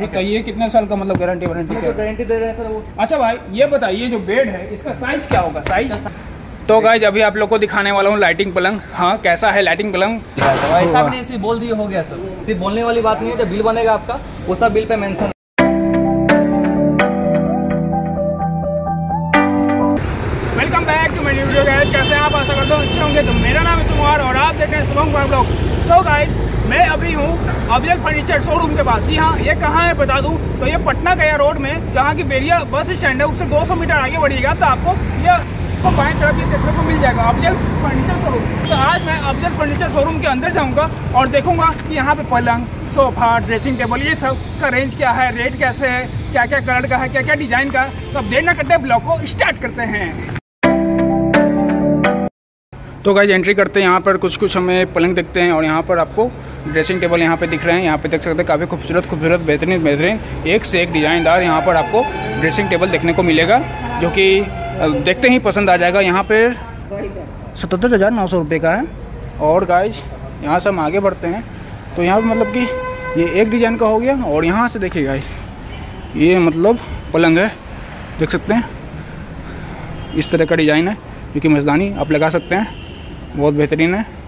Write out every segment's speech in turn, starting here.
ठीक है ये कितने साल का मतलब गारंटी वारंटी क्या गारंटी दे रहे हैं सर अच्छा भाई ये बताइए जो बेड है इसका साइज़ क्या होगा? साइज़ तो गाइज़ अभी आप लोग को दिखाने वाला हूँ लाइटिंग पलंग। हाँ कैसा है लाइटिंग पलंग? ऐसा भी नहीं सिर्फ़ बोल दिए हो गया सर। सिर्फ़ बोलने वाली बात नहीं है जब बिल बनेगा आपका वो सब बिल पे मेंशन वेलकम बैक टू मेरी वीडियो गाइज़ कैसे हैं आप? आशा करता हूँ अच्छे होंगे। तो मेरा नाम है सुमार और आप देख रहे हैं शुभम कुमार ब्लॉग। तो गाइज़ मैं अभी हूँ अफजल फर्नीचर शोरूम के पास। जी हाँ ये कहाँ है बता दूँ? तो ये पटना गया रोड में, जहाँ की बेरिया बस स्टैंड है, उससे 200 मीटर आगे बढ़िएगा तो आपको ये तो बाएँ तरफ़ ये देखने को मिल जाएगा अफजल फर्नीचर शोरूम तो आज मैं अफजल फर्नीचर शोरूम के अंदर जाऊँगा और देखूँगा कि यहाँ पे पलंग सोफा ड्रेसिंग टेबल ये सब का रेंज क्या है रेट कैसे है क्या क्या कलर का है क्या क्या डिज़ाइन का है। तो अब देर न करते को स्टार्ट करते हैं। तो गाइज़ एंट्री करते हैं, यहाँ पर कुछ कुछ हमें पलंग देखते हैं और यहाँ पर आपको ड्रेसिंग टेबल यहाँ पे दिख रहे हैं। यहाँ पे देख सकते हैं, काफ़ी खूबसूरत खूबसूरत, बेहतरीन बेहतरीन, एक से एक डिज़ाइनदार यहाँ पर आपको ड्रेसिंग टेबल देखने को मिलेगा, जो कि देखते ही पसंद आ जाएगा। यहाँ पर सतहत्तर हज़ार नौ सौ रुपये का है। और गाइज़ यहाँ से हम आगे बढ़ते हैं। तो यहाँ पर मतलब कि ये एक डिज़ाइन का हो गया और यहाँ से देखिए गाइज़ ये मतलब पलंग है। देख सकते हैं, इस तरह का डिज़ाइन है, जो कि मजदानी आप लगा सकते हैं। बहुत बेहतरीन है।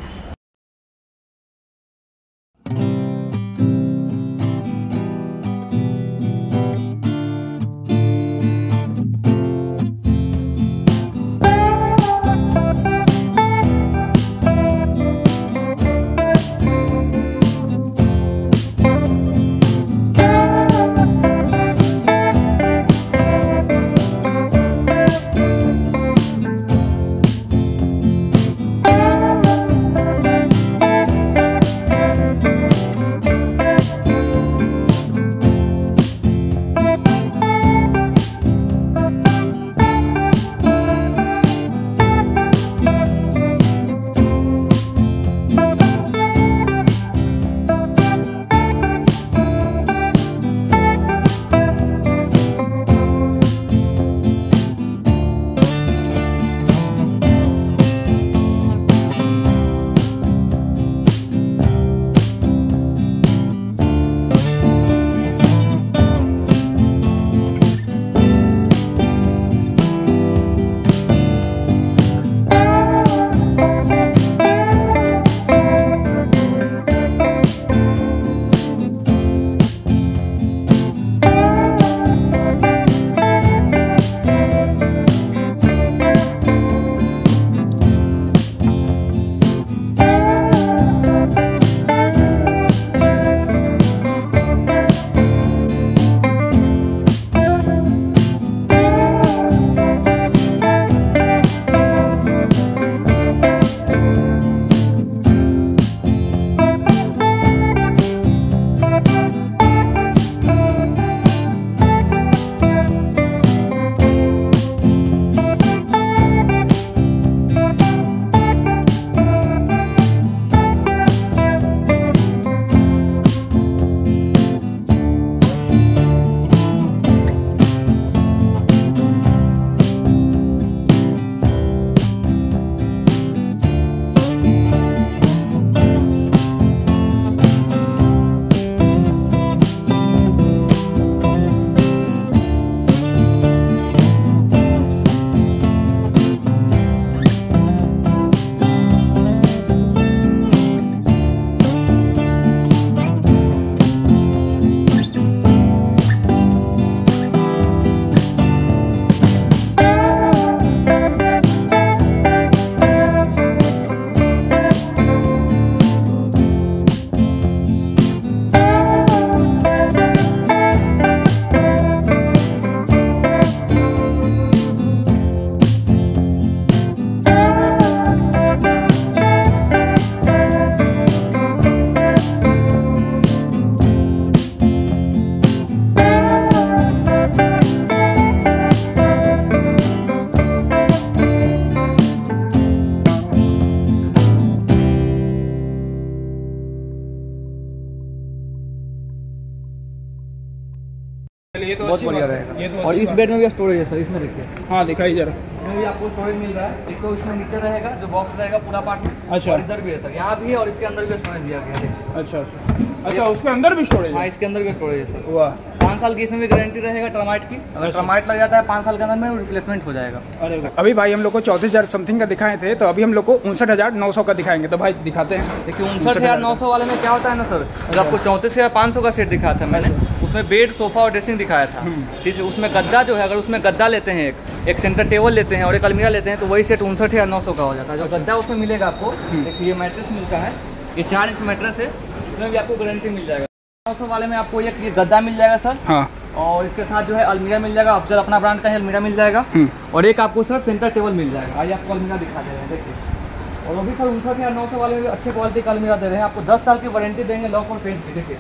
ये तो बहुत बढ़िया रहेगा। ये तो और इस बेड में भी स्टोरेज है सर इसमें देखिए। हाँ दिखाई जरा इसमें भी आपको स्टोरेज मिल रहा है। एक तो इसमें नीचे रहेगा जो बॉक्स रहेगा पूरा पार्ट में अच्छा। इधर भी है सर यहाँ भी है और इसके अंदर भी स्टोरेज दिया गया है। अच्छा अच्छा। अच्छा उसके अंदर भी स्टोरेज हाँ? इसके अंदर भी स्टोरेज है सर वाह। पाँच साल की इसमें भी गारंटी रहेगा टर्माइट की। अगर टर्माइट लग जाता है पाँच साल के अंदर में रिप्लेसमेंट हो जाएगा। अरे अभी भाई हम लोग को चौंतीस हज़ार समथिंग का दिखाए थे तो अभी हम लोग को उनसठ हज़ार नौ सौ का दिखाएँगे। तो भाई दिखाते हैं। देखिए उनसठ हज़ार नौ सौ वाले में क्या होता है ना सर जो आपको चौंतीस हज़ार पाँच सौ का सेट दिखाया था मैंने उसमें बेड सोफा और ड्रेसिंग दिखाया था। ठीक है उसमें गद्दा जो है अगर उसमें गद्दा लेते हैं एक एक सेंटर टेबल लेते हैं और एक अलमीरा लेते हैं तो वही सेट उनसठ हज़ार नौ सौ का हो जाता है। जो गद्दा उसमें मिलेगा आपको देखिए ये मैट्रेस मिलता है। ये चार इंच मैट्रेस है इसमें भी आपको गारंटी मिल जाएगा। नौ सौ वाले में आपको एक ये गद्दा मिल जाएगा सर हाँ। और इसके साथ जो है अलमीरा मिल जाएगा अफजल अपना ब्रांड का है अलमीरा मिल जाएगा। हम्म। और एक आपको सर सेंटर टेबल मिल जाएगा। आइए आपको अलमीरा दिखा दे रहे हैं देखिए। और वो भी सर उनसठ या नौ सौ वाले में अच्छे क्वालिटी का अलमीरा दे रहे हैं। आपको दस साल की वारंटी देंगे लॉक और पेंट देखिए।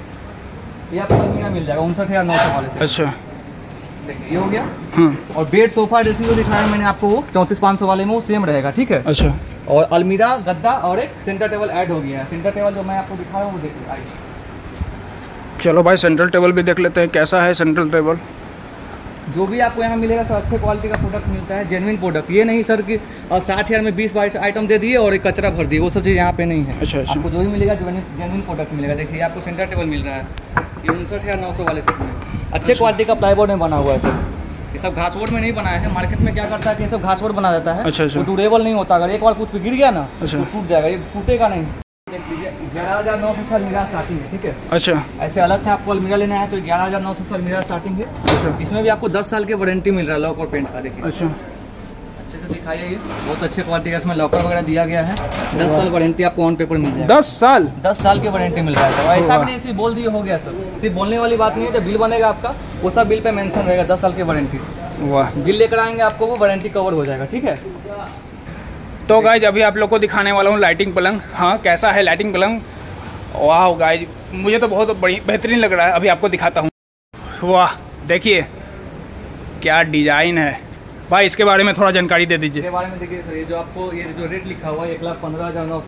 ये आपको मिल जाएगा उनसठ हज़ार नौ सौ वाले अच्छा। देखिए ये हो गया। हाँ। और बेड सोफा ड्रेसिंग जो दिखाया मैंने आपको वो चौंतीस पाँच सौ वाले में वो सेम रहेगा ठीक है? अच्छा। और अलमीरा गद्दा और एक सेंटर टेबल ऐड हो गया है। सेंटर टेबल जो मैं आपको दिखा रहा हूँ वो देखिए आइए। चलो भाई सेंट्रल टेबल भी देख लेते हैं कैसा है सेंट्रल टेबल जो भी आपको यहाँ मिलेगा सर अच्छे क्वालिटी का प्रोडक्ट मिलता है जेनविन प्रोडक्ट ये नहीं सर कि साठ हज़ार में बीस बाईस आइटम दे दिए और एक कचरा भर दिए वो सब चीज़ यहाँ पे नहीं है। अच्छा, अच्छा। आपको जो भी मिलेगा जेनविन प्रोडक्ट मिलेगा। देखिए आपको सेंटर टेबल मिल रहा है। ये उनसठ हज़ार नौ सौ वाले सेट में। अच्छा। अच्छे। क्वालिटी का प्लाईबोर्ड में बना हुआ है सर ये सब घासबोर्ड में नहीं बनाया है। मार्केट में क्या करता है कि ये सब घासबोर्ड बना देता है। अच्छा, अच्छा। वो ड्यूरेबल नहीं होता। अगर एक बार कुछ पे गिर गया ना अच्छा। तो टूट जाएगा। ये टूटेगा नहीं। देख लीजिए ग्यारह हज़ार नौ सौ अलमीरा स्टार्टिंग है ठीक है? अच्छा। ऐसे अलग से आपको अलमीरा लेना है तो ग्यारह हज़ार नौ सौ अलमीरा स्टार्टिंग है। अच्छा। इसमें भी आपको 10 साल की वारंटी मिल रहा है लॉक और पेंट का देखिए। अच्छा। अच्छे से दिखाइए ये। बहुत अच्छे क्वालिटी का इसमें लॉकर वगैरह दिया गया है। 10 साल वारंटी आपको ऑन पेपर मिल जाएगा। दस साल? 10 साल की वारंटी मिल रहा है ऐसा भी नहीं सिर्फ़ बोल दिए हो गया सर। सिर्फ़ बोलने वाली बात नहीं है जब बिल बनेगा आपका वो सब बिल पे मेंशन रहेगा 10 साल की वारंटी वाह। बिल लेकर आएँगे आपको वो वारंटी कवर हो जाएगा ठीक है? तो गाइज़ अभी आप लोग को दिखाने वाला हूँ लाइटिंग पलंग। हाँ कैसा है लाइटिंग पलंग? वाह गाइज़ मुझे तो बहुत बड़ी बेहतरीन लग रहा है। अभी आपको दिखाता हूँ। वाह देखिए क्या डिज़ाइन है। भाई, इसके बारे में थोड़ा जानकारी दे दीजिए। इसके बारे में देखिए, सर, ये जो आपको, ये जो रेट लिखा हुआ है एक लाख पंद्रह हज़ार नौ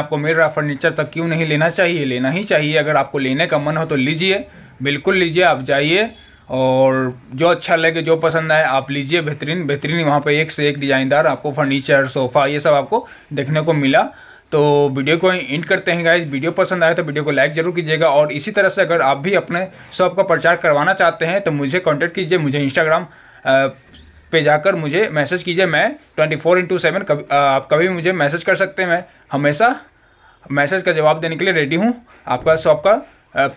आपको मेरा फर्नीचर तक क्यों नहीं लेना चाहिए? लेना ही चाहिए। अगर आपको लेने का मन हो तो लीजिए। बिल्कुल लीजिए, आप जाइए और जो अच्छा लगे, जो पसंद आए, आप लीजिए बेहतरीन बेहतरीन वहाँ पे एक से एक डिजाइनदार, आपको फर्नीचर सोफा ये सब आपको देखने को मिला। तो वीडियो को इंड करते हैं गाइज़ वीडियो पसंद आए तो वीडियो को लाइक ज़रूर कीजिएगा और इसी तरह से अगर आप भी अपने शॉप का प्रचार करवाना चाहते हैं तो मुझे कॉन्टेक्ट कीजिए। मुझे इंस्टाग्राम पे जाकर मुझे मैसेज कीजिए। मैं ट्वेंटी फोर इंटू सेवन आप कभी मुझे मैसेज कर सकते हैं। मैं हमेशा मैसेज का जवाब देने के लिए रेडी हूँ। आपका शॉप का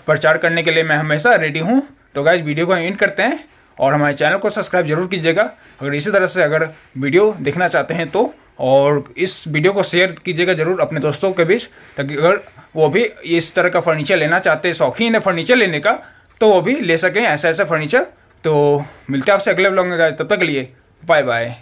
प्रचार करने के लिए मैं हमेशा रेडी हूँ। तो गाइज़ वीडियो को एंड करते हैं और हमारे चैनल को सब्सक्राइब ज़रूर कीजिएगा। अगर इसी तरह से अगर वीडियो देखना चाहते हैं तो और इस वीडियो को शेयर कीजिएगा ज़रूर अपने दोस्तों के बीच, ताकि अगर वो भी इस तरह का फर्नीचर लेना चाहते हैं, शौकीन है फर्नीचर लेने का तो वो भी ले सकें ऐसा ऐसा फर्नीचर तो मिलते हैं आपसे अगले ब्लॉग में तब तक के लिए बाय बाय